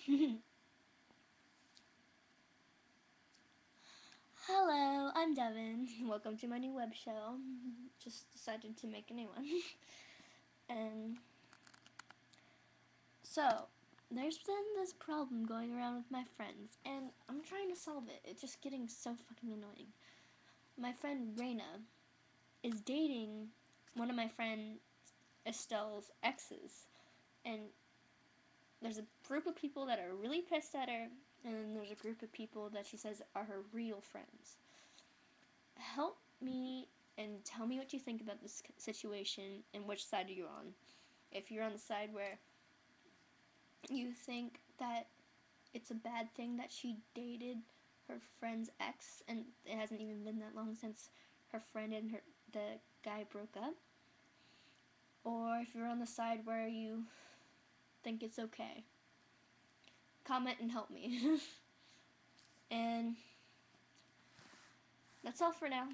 Hello, I'm Deven. Welcome to my new web show. Just decided to make a new one. and so, there's been this problem going around with my friends, and I'm trying to solve it. It's just getting so fucking annoying. My friend Raina is dating one of my friend Estelle's exes, and there's a group of people that are really pissed at her, and then there's a group of people that she says are her real friends. Help me and tell me what you think about this situation and which side are you on. If you're on the side where you think that it's a bad thing that she dated her friend's ex and it hasn't even been that long since her friend and her the guy broke up or if you're on the side where you think it's okay. Comment and help me. and that's all for now.